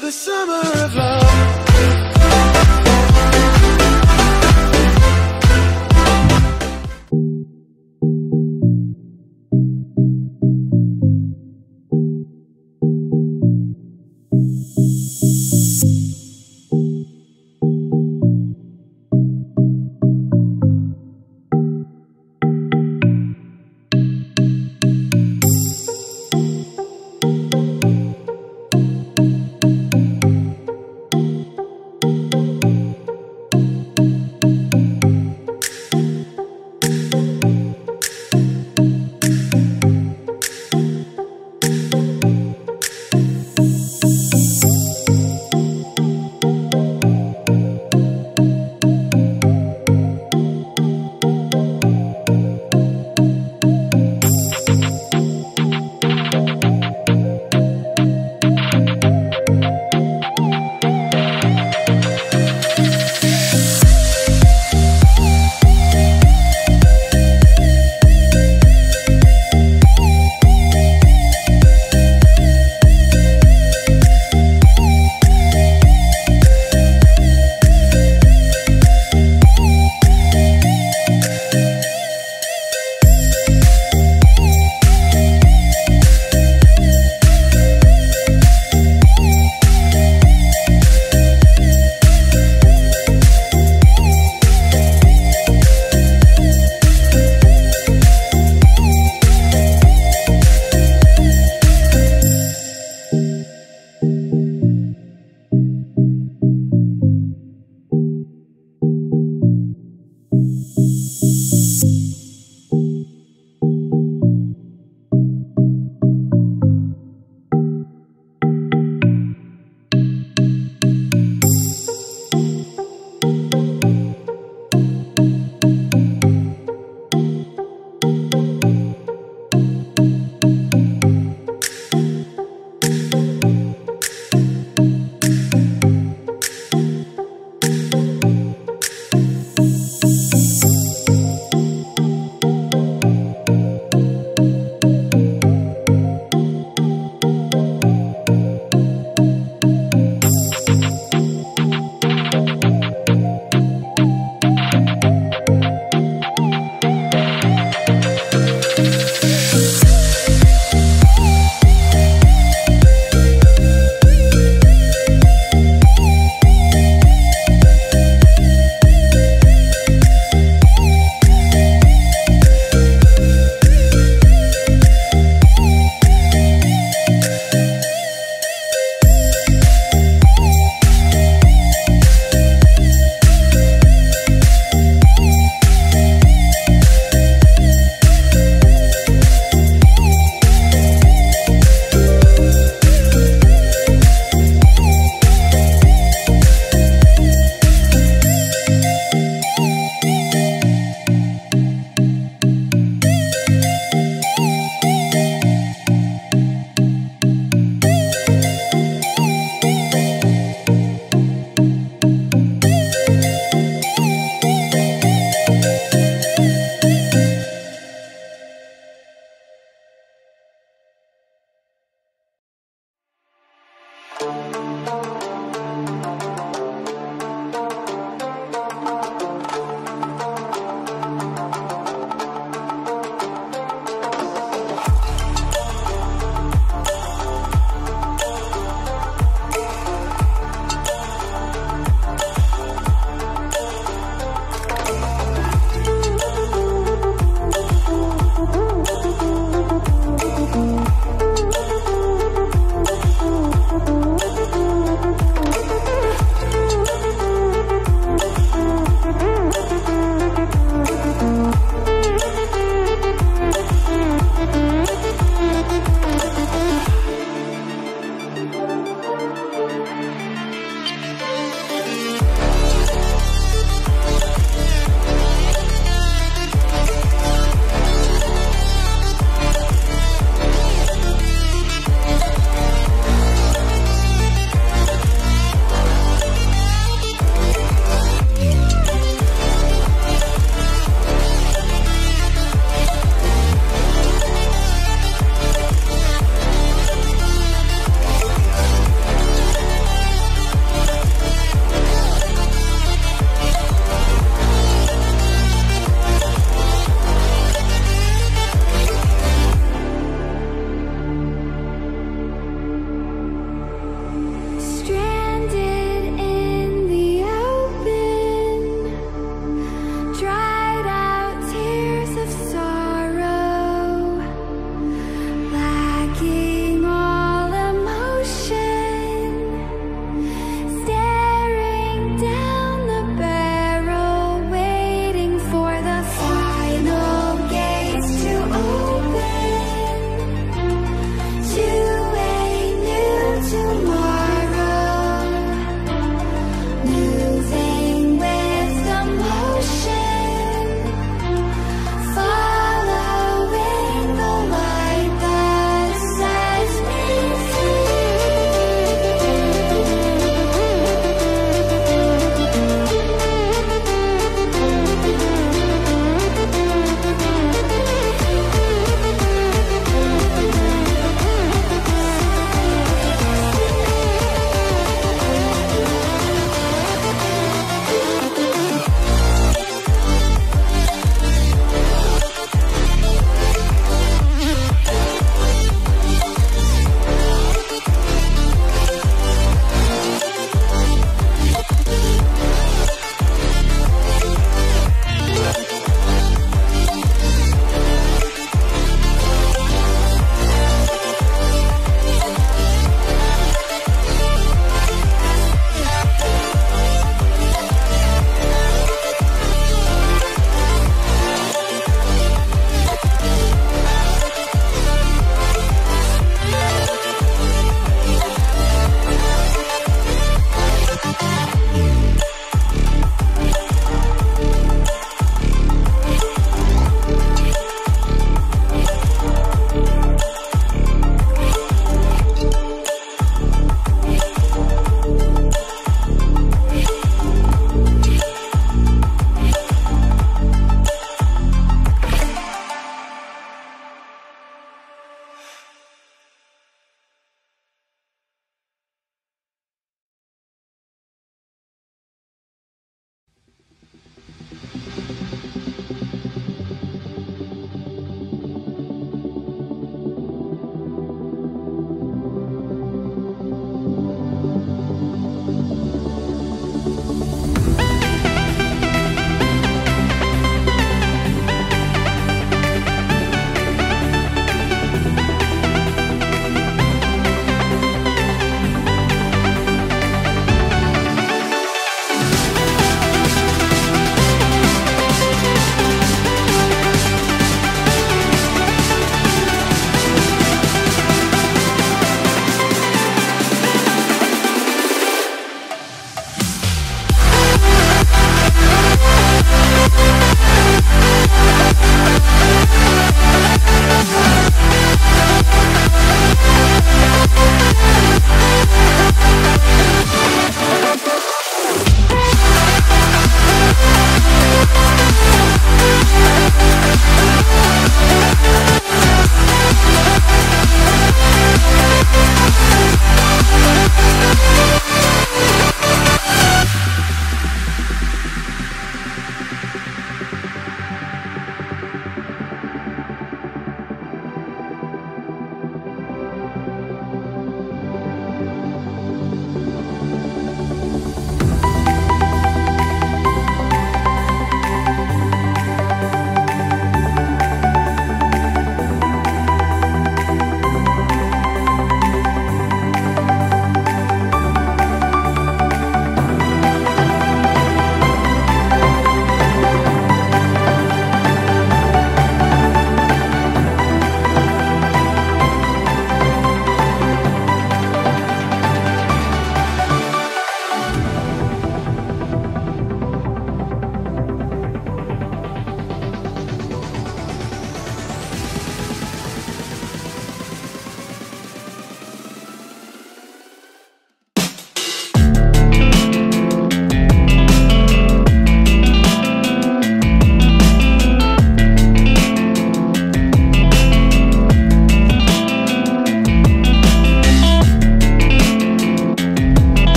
the summer of love.